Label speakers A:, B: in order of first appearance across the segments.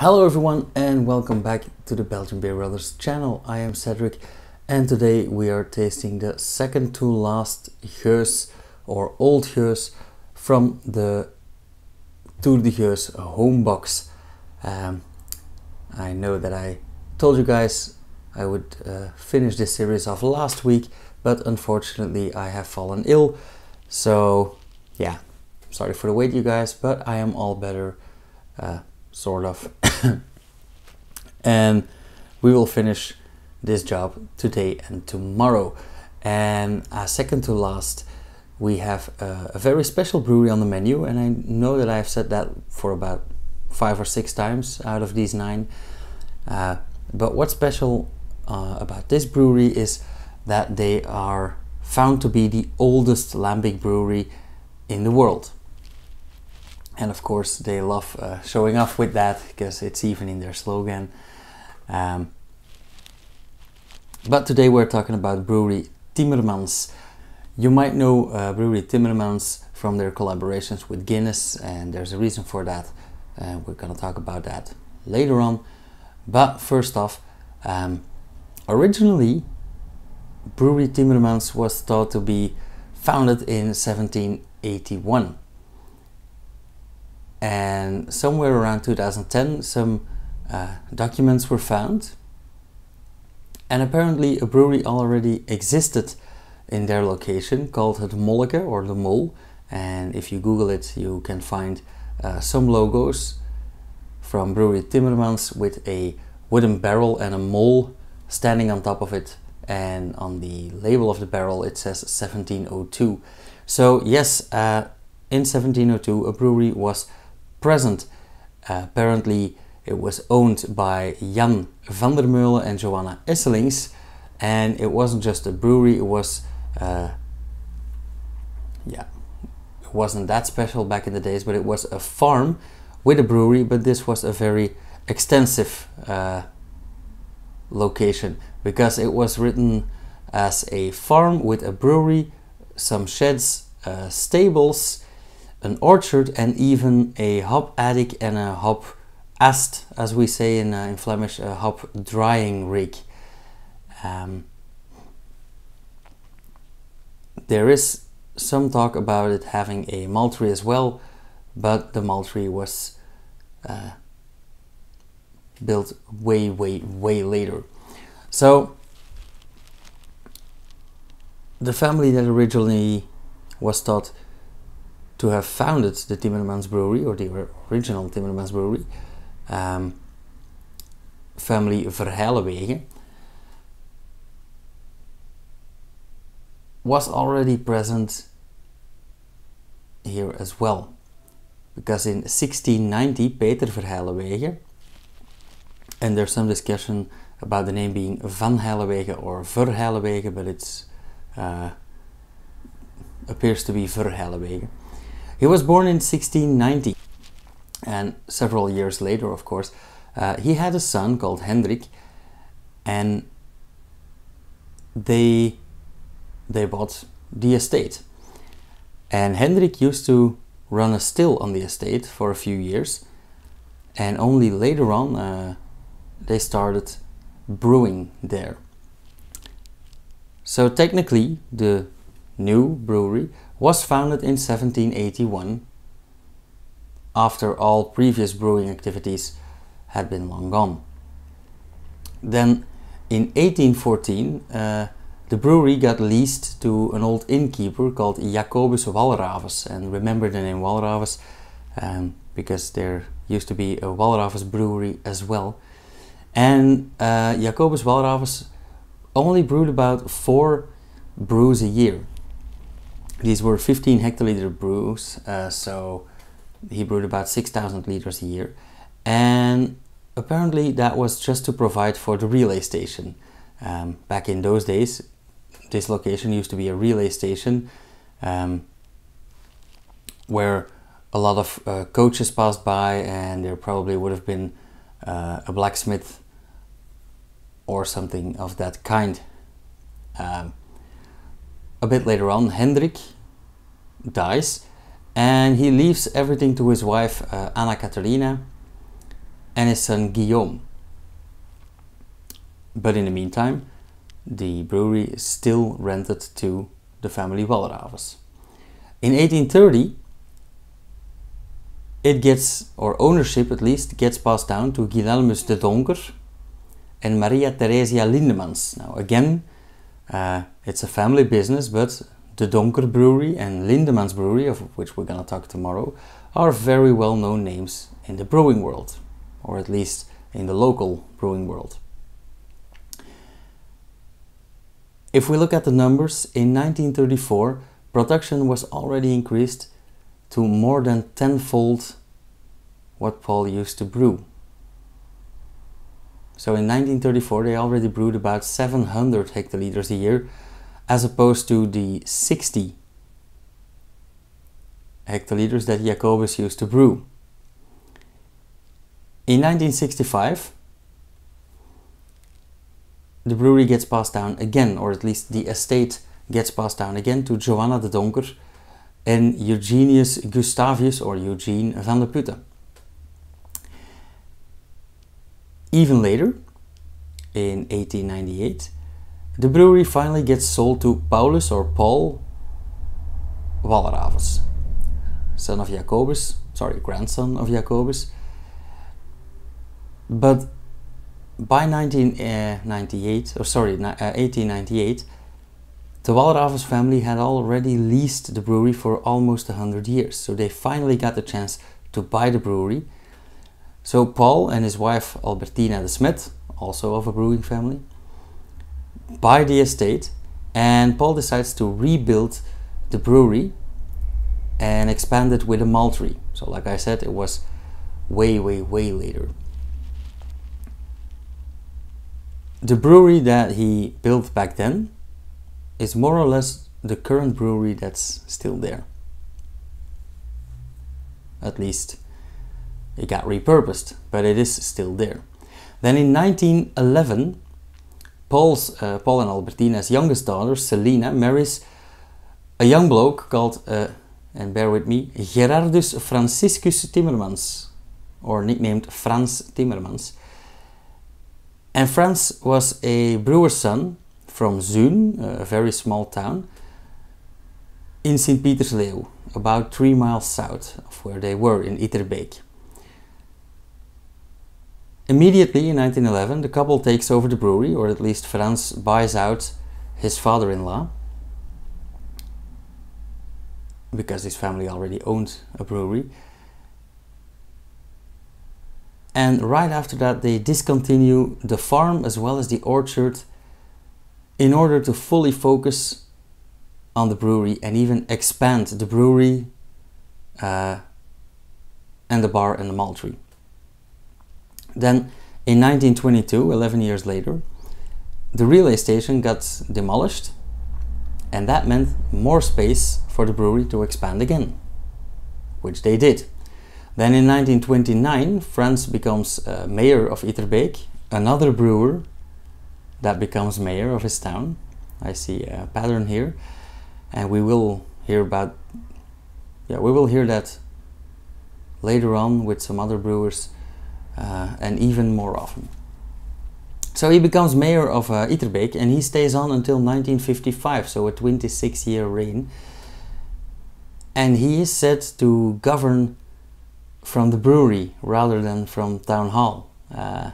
A: Hello everyone and welcome back to the Belgian Beer Brothers channel. I am Cedric and today we are tasting the second to last Geuze or Old Geuze from the Tour de Geuze home box. Um, I know that I told you guys I would uh, finish this series off last week but unfortunately I have fallen ill so yeah sorry for the wait you guys but I am all better uh, sort of and we will finish this job today and tomorrow. And uh, second to last we have a, a, very special brewery on the menu. And I know that I've said that for about five or six times out of these nine. Uh, but what's special uh, about this brewery is that they are found to be the oldest lambic brewery in the world and of course they love uh, showing off with that because it's even in their slogan. Um, but today we're talking about brewery Timmermans. You might know uh, brewery Timmermans from their collaborations with Guinness and there's a reason for that uh, we're gonna talk about that later on. But first off um, originally brewery Timmermans was thought to be founded in 1781 and somewhere around 2010 some uh, documents were found. And apparently a brewery already existed in their location called Het Molleke or the Mole and if you google it you can find uh, some logos from brewery Timmermans with a wooden barrel and a mole standing on top of it. And on the label of the barrel it says 1702 so yes uh, in 1702 a brewery was present. Uh, apparently, it was owned by Jan van der Meulen and Johanna Esselings, and it wasn't just a brewery. It was, uh, yeah, it wasn't that special back in the days, but it was a farm with a brewery. But this was a very extensive uh, location because it was written as a farm with a brewery, some sheds, uh, stables an orchard and even a hop attic and a hop ast, as we say in, uh, in Flemish, a hop drying rig. Um, there is some talk about it having a maltery as well, but the maltery was uh, built way, way, way later. So the family that originally was thought to have founded the Timmermans Brewery, or the original Timmermans Brewery, um, family Verheilewegen, was already present here as well. Because in 1690, Peter Verheilewegen, and there's some discussion about the name being Van Heilewegen or Verheilewegen, but it uh, appears to be Verheilewegen. He was born in 1690 and several years later, of course, uh, he had a son called Hendrik and they they bought the estate. And Hendrik used to run a still on the estate for a few years and only later on uh, they started brewing there. So technically the new brewery was founded in 1781 after all previous brewing activities had been long gone. Then in 1814 uh, the brewery got leased to an old innkeeper called Jacobus Walravens and remember the name Walravens um, because there used to be a Walravens brewery as well and uh, Jacobus Walravens only brewed about four brews a year these were 15 hectoliter brews, uh, so he brewed about 6,000 liters a year. And apparently that was just to provide for the relay station. Um, back in those days, this location used to be a relay station um, where a lot of uh, coaches passed by and there probably would have been uh, a blacksmith or something of that kind. Um, a bit later on, Hendrik dies and he leaves everything to his wife uh, Anna Katerina and his son Guillaume. But in the meantime, the brewery is still rented to the family Walravens. In 1830, it gets, or ownership at least, gets passed down to Guilhelmus de Donker and Maria Theresia Lindemans. Now, again, uh, it's a family business, but the Donker Brewery and Lindemans Brewery, of which we're going to talk tomorrow, are very well known names in the brewing world, or at least in the local brewing world. If we look at the numbers, in 1934, production was already increased to more than tenfold what Paul used to brew. So in 1934, they already brewed about 700 hectoliters a year, as opposed to the 60 hectoliters that Jacobus used to brew. In 1965, the brewery gets passed down again, or at least the estate gets passed down again to Johanna de Donker and Eugenius Gustavius or Eugene van der Putte. Even later, in 1898, the brewery finally gets sold to Paulus or Paul Walravens, son of Jacobus, sorry, grandson of Jacobus. But by 1998, or sorry, 1898, uh, the Walravens family had already leased the brewery for almost 100 years, so they finally got the chance to buy the brewery so Paul and his wife Albertina de Smet, also of a brewing family, buy the estate and Paul decides to rebuild the brewery and expand it with a maltery. So like I said, it was way, way, way later. The brewery that he built back then is more or less the current brewery that's still there. At least it got repurposed, but it is still there. Then in 1911, Paul's, uh, Paul and Albertina's youngest daughter, Selina, marries a young bloke called, uh, and bear with me, Gerardus Franciscus Timmermans, or nicknamed Franz Timmermans. And Franz was a brewer's son from Zuun, a very small town, in St. Pietersleeuw, about three miles south of where they were in Itterbeek. Immediately in 1911, the couple takes over the brewery, or at least Franz buys out his father in law because his family already owned a brewery. And right after that, they discontinue the farm as well as the orchard in order to fully focus on the brewery and even expand the brewery uh, and the bar and the maltery. Then in 1922, 11 years later, the relay station got demolished and that meant more space for the brewery to expand again, which they did. Then in 1929, Franz becomes uh, mayor of Itterbeek, another brewer that becomes mayor of his town. I see a pattern here, and we will hear about, yeah, we will hear that later on with some other brewers uh, and even more often. So he becomes mayor of uh, Itterbeek and he stays on until 1955, so a 26 year reign. And he is set to govern from the brewery rather than from town hall. Uh,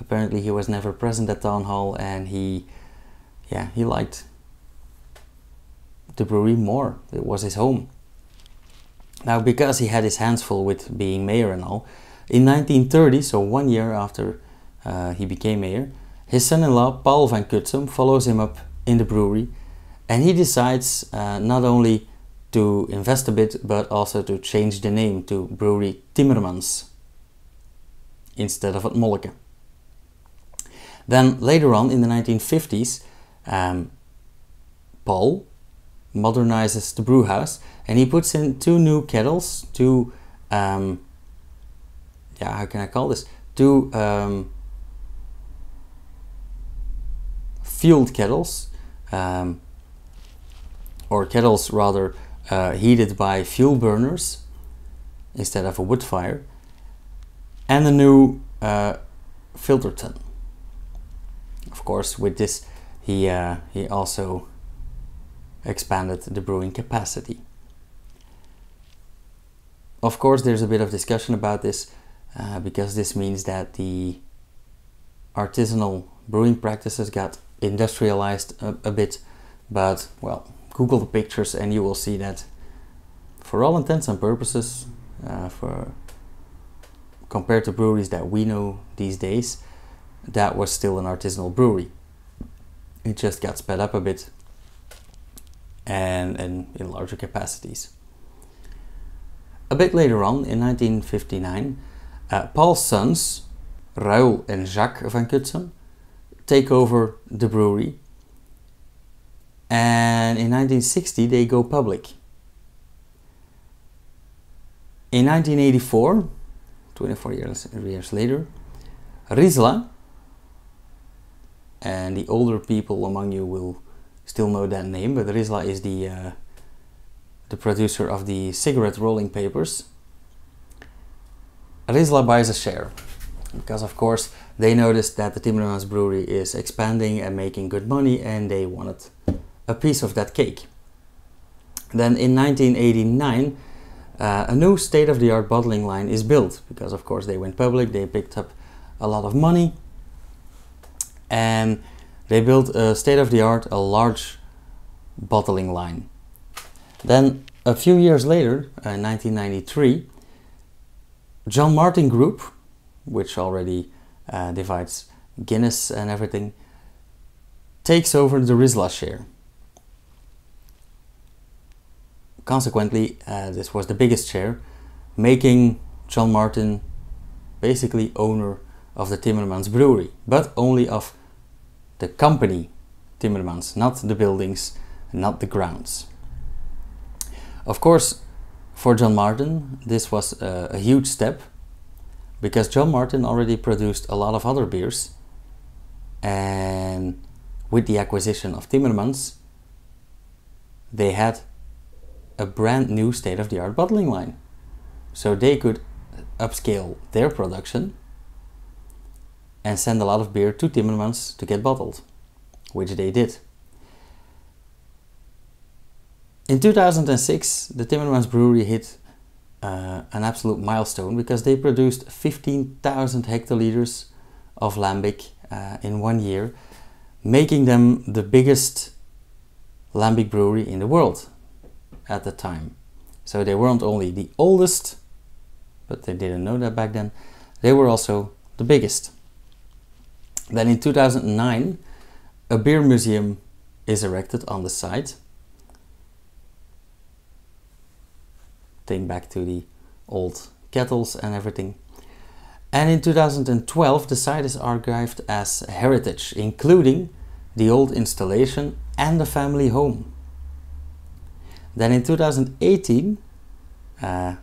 A: apparently, he was never present at town hall and he, yeah, he liked the brewery more. It was his home. Now, because he had his hands full with being mayor and all, in 1930, so one year after uh, he became mayor, his son-in-law Paul van Cutsem follows him up in the brewery and he decides uh, not only to invest a bit but also to change the name to Brewery Timmermans instead of at Molleke. Then later on in the 1950s, um, Paul modernizes the brew house and he puts in two new kettles, two um, yeah, how can I call this? Two um, fueled kettles, um, or kettles rather uh, heated by fuel burners instead of a wood fire. and a new uh, filter tun. Of course, with this, he uh, he also expanded the brewing capacity. Of course, there's a bit of discussion about this uh, because this means that the artisanal brewing practices got industrialized a, a bit, but well, Google the pictures and you will see that for all intents and purposes, uh, for compared to breweries that we know these days, that was still an artisanal brewery. It just got sped up a bit and, and in larger capacities. A bit later on, in 1959, uh, Paul's sons, Raoul and Jacques van Cutsem, take over the brewery. And in 1960, they go public. In 1984, 24 years, years later, Rizla, and the older people among you will still know that name, but Rizla is the uh, the producer of the cigarette rolling papers. Rizla buys a share because, of course, they noticed that the Timmermans brewery is expanding and making good money, and they wanted a piece of that cake. Then in 1989, uh, a new state-of-the-art bottling line is built because, of course, they went public. They picked up a lot of money, and they built a state-of-the-art, a large bottling line. Then a few years later, uh, 1993, John Martin Group, which already uh, divides Guinness and everything, takes over the Rizla share. Consequently, uh, this was the biggest share, making John Martin basically owner of the Timmermans brewery, but only of the company Timmermans, not the buildings, not the grounds. Of course, for John Martin, this was a, huge step because John Martin already produced a lot of other beers, and with the acquisition of Timmermans, they had a brand new state of the art bottling line. So they could upscale their production and send a lot of beer to Timmermans to get bottled, which they did. In 2006, the Timmermans Brewery hit uh, an absolute milestone because they produced 15,000 hectoliters of lambic uh, in one year, making them the biggest lambic brewery in the world at the time. So they weren't only the oldest, but they didn't know that back then, they were also the biggest. Then in 2009, a beer museum is erected on the site. Think back to the old kettles and everything. And in 2012, the site is archived as heritage, including the old installation and the family home. Then in 2018, uh,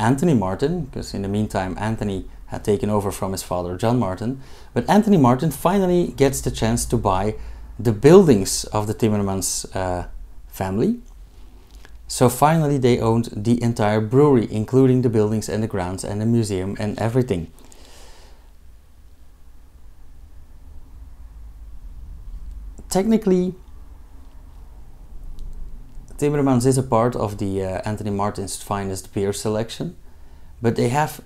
A: Anthony Martin, because in the meantime, Anthony had taken over from his father John Martin. But Anthony Martin finally gets the chance to buy the buildings of the Timmermans uh, family. So finally, they owned the entire brewery, including the buildings and the grounds and the museum and everything. Technically, Timmermans is a part of the uh, Anthony Martin's finest beer selection, but they have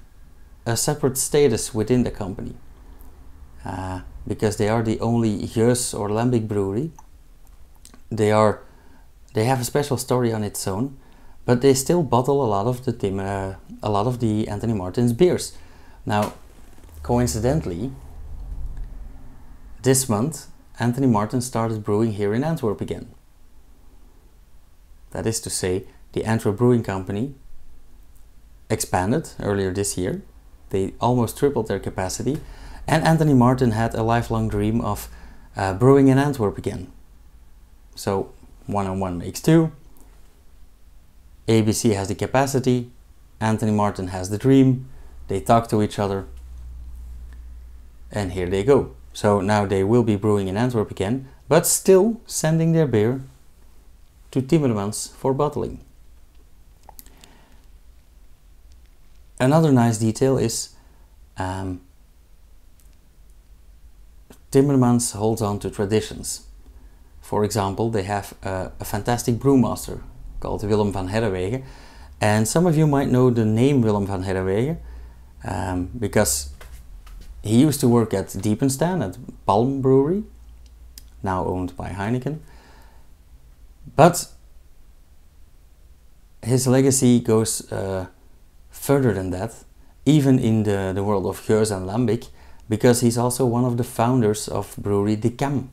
A: a separate status within the company uh, because they are the only Gueuze or Lambic brewery. They are they have a special story on its own, but they still bottle a lot of the Tim, uh, a lot of the Anthony Martin's beers. Now, coincidentally, this month Anthony Martin started brewing here in Antwerp again. That is to say, the Antwerp Brewing Company expanded earlier this year they almost tripled their capacity. And Anthony Martin had a lifelong dream of uh, brewing in Antwerp again. So one on one makes two. ABC has the capacity, Anthony Martin has the dream, they talk to each other, and here they go. So now they will be brewing in Antwerp again, but still sending their beer to Timmermans for bottling. Another nice detail is um, Timmermans holds on to traditions. For example, they have a, a fantastic brewmaster called Willem van Herreweghen. And some of you might know the name Willem van Herreweghen um, because he used to work at Diepenstaan at Palm Brewery, now owned by Heineken. But his legacy goes uh, further than that, even in the, the world of Geuze and Lambic, because he's also one of the founders of brewery De Cam.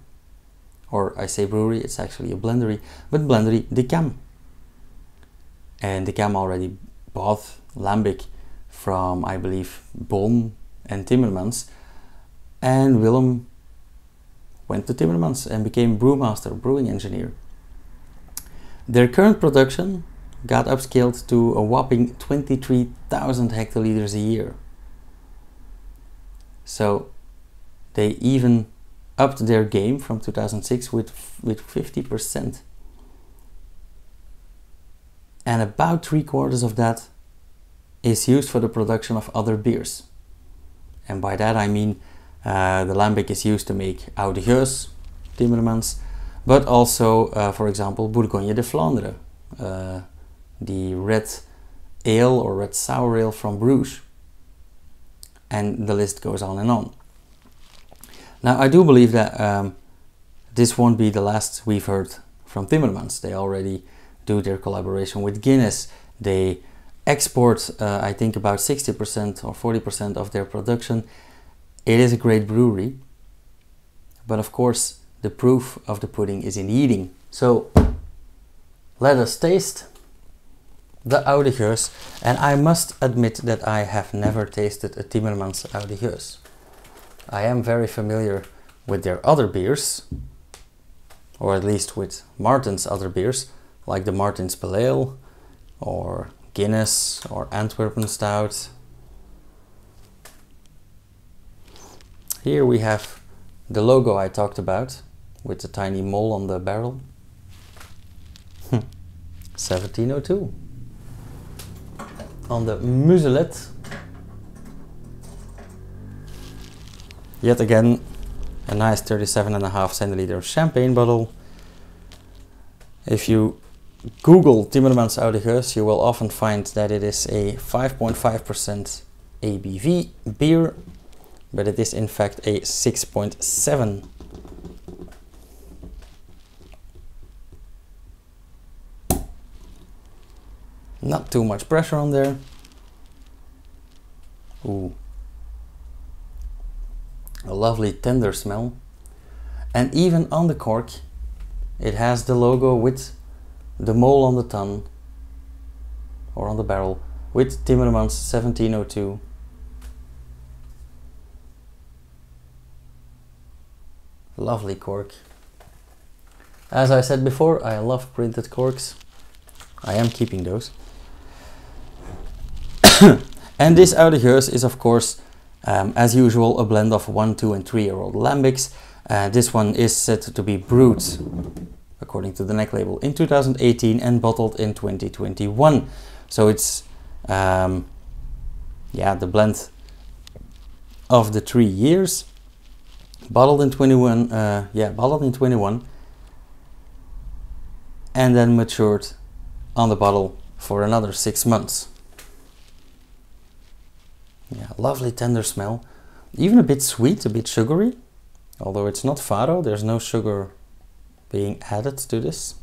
A: Or I say brewery, it's actually a blendery, but blendery De Cam. And De Cam already bought Lambic from, I believe, Boon and Timmermans. And Willem went to Timmermans and became brewmaster, brewing engineer. Their current production got upscaled to a whopping 23,000 hectoliters a year. So they even upped their game from 2006 with, with 50%. And about three quarters of that is used for the production of other beers. And by that I mean uh, the lambic is used to make Oude Timmermans, but also, uh, for example, Bourgogne de Flandre, uh, the red ale or red sour ale from Bruges. And the list goes on and on. Now, I do believe that um, this won't be the last we've heard from Timmermans. They already do their collaboration with Guinness. They export, uh, I think, about 60% or 40% of their production. It is a great brewery, but of course, the proof of the pudding is in eating. So, let us taste the Oude Geuze. And I must admit that I have never tasted a Timmermans Oude Geuze. I am very familiar with their other beers, or at least with Martin's other beers, like the Martin's Pale Ale, or Guinness, or Antwerpen Stout. Here we have the logo I talked about, with the tiny mole on the barrel. Hmm. 1702. On the muselet, yet again, a nice 37.5 centiliter champagne bottle. If you Google Timmermans Oude Geuze, you will often find that it is a 5.5% ABV beer, but it is in fact a 6.7 Not too much pressure on there. Ooh. A lovely tender smell. And even on the cork, it has the logo with the mole on the ton or on the barrel with Timmermans 1702. Lovely cork. As I said before, I love printed corks. I am keeping those. and this Oude Geuze is of course, um, as usual, a blend of 1, 2 and 3 year old lambics. Uh, this one is said to be brewed, according to the neck label, in 2018 and bottled in 2021. So it's, um, yeah, the blend of the three years. Bottled in 21, uh, yeah, bottled in 21, and then matured on the bottle for another six months. Yeah, lovely tender smell. Even a bit sweet, a bit sugary. Although it's not faro, there's no sugar being added to this.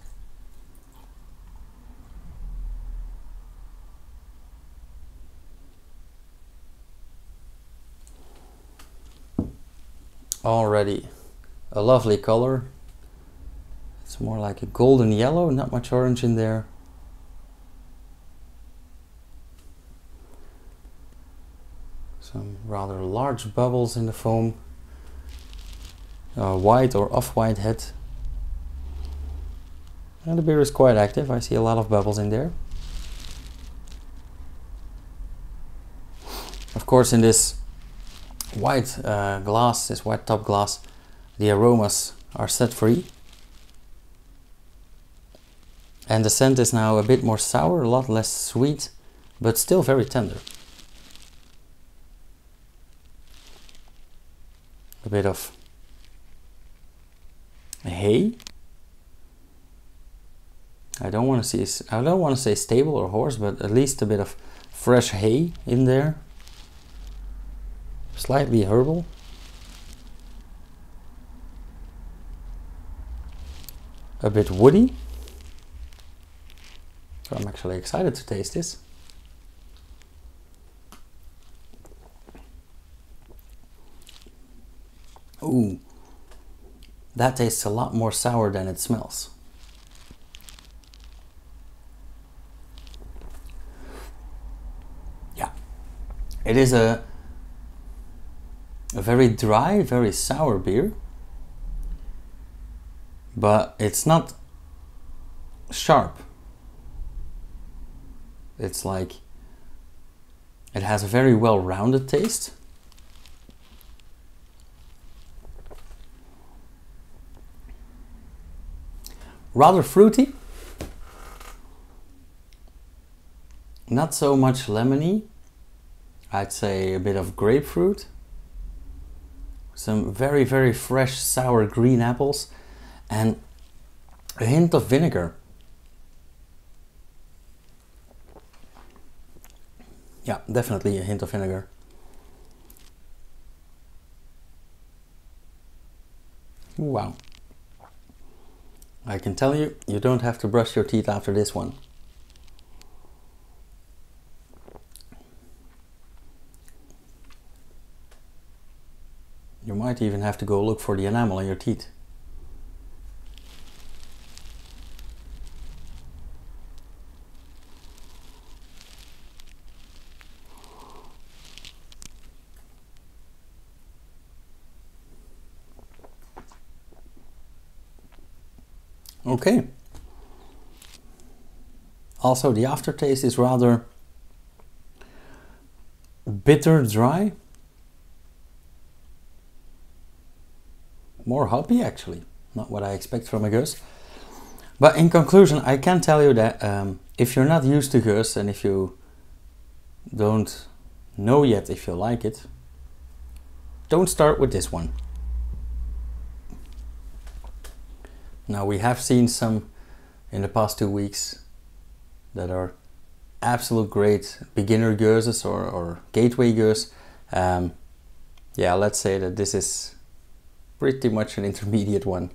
A: Already a lovely color. It's more like a golden yellow, not much orange in there. Some rather large bubbles in the foam, a white or off-white head. And the beer is quite active, I see a lot of bubbles in there. Of course in this white uh, glass, this white top glass, the aromas are set free. And the scent is now a bit more sour, a lot less sweet, but still very tender. A bit of hay. I don't want to see I don't want to say stable or horse, but at least a bit of fresh hay in there. Slightly herbal. A bit woody. So I'm actually excited to taste this. Ooh, that tastes a lot more sour than it smells. Yeah, it is a, a very dry, very sour beer, but it's not sharp. It's like, it has a very well rounded taste rather fruity. Not so much lemony. I'd say a bit of grapefruit. Some very, very fresh sour green apples and a hint of vinegar. Yeah, definitely a hint of vinegar. Wow. I can tell you, you don't have to brush your teeth after this one. You might even have to go look for the enamel on your teeth. Okay. Also, the aftertaste is rather bitter dry. More hoppy, actually. Not what I expect from a Gueuze. But in conclusion, I can tell you that um, if you're not used to Gueuze and if you don't know yet if you like it, don't start with this one. Now we have seen some in the past two weeks that are absolute great beginner Gueuzes or, or gateway Gueuze. Um, yeah, let's say that this is pretty much an intermediate one.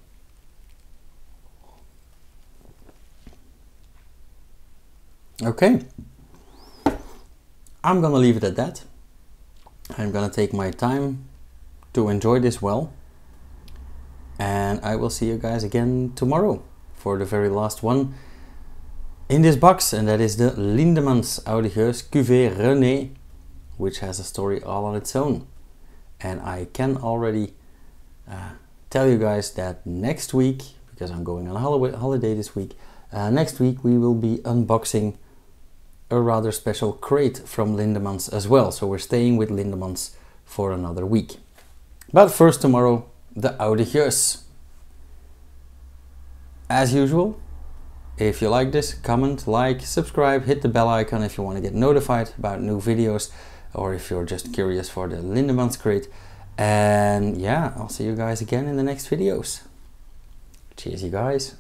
A: Okay, I'm gonna leave it at that. I'm gonna take my time to enjoy this well and I will see you guys again tomorrow for the very last one in this box and that is the Lindemans Oude Geuze Cuvée René which has a story all on its own. And I can already uh, tell you guys that next week because I'm going on a holiday this week uh, next week we will be unboxing a rather special crate from Lindemans as well. So we're staying with Lindemans for another week. But first tomorrow the Oude Geuze. As usual, if you like this, comment, like, subscribe, hit the bell icon if you want to get notified about new videos or if you're just curious for the Lindemans crate. And yeah, I'll see you guys again in the next videos. Cheers, you guys.